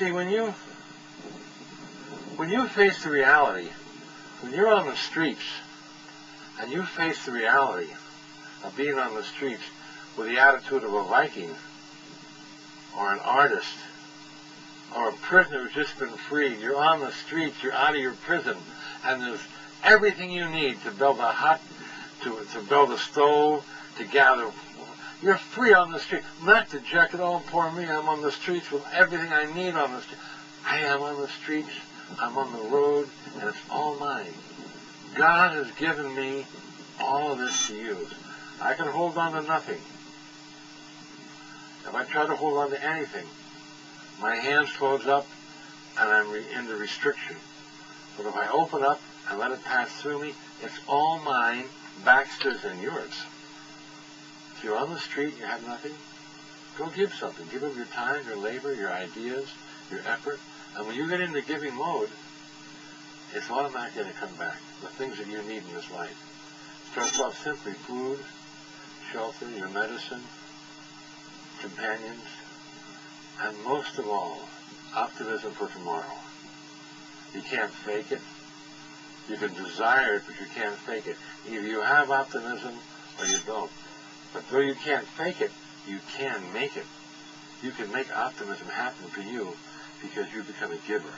See, when you when you face the reality, when you're on the streets and you face the reality of being on the streets with the attitude of a Viking or an artist or a prisoner who's just been freed, you're on the streets, you're out of your prison, and there's everything you need to build a hut, to, to build a stove, to gather. You're free on the street. Not to jacket, oh, poor me, I'm on the streets with everything I need on the street. I am on the streets, I'm on the road, and it's all mine. God has given me all of this to use. I can hold on to nothing. If I try to hold on to anything, my hands close up and I'm re- into restriction. But if I open up and let it pass through me, it's all mine, Baxter's and yours. If you're on the street and you have nothing, go give something. Give them your time, your labor, your ideas, your effort. And when you get into giving mode, it's automatically going to come back. The things that you need in this life. Starts off simply food, shelter, your medicine, companions, and most of all, optimism for tomorrow. You can't fake it. You can desire it, but you can't fake it. Either you have optimism or you don't. Though you can't fake it, you can make it. You can make optimism happen for you because you become a giver.